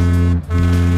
Música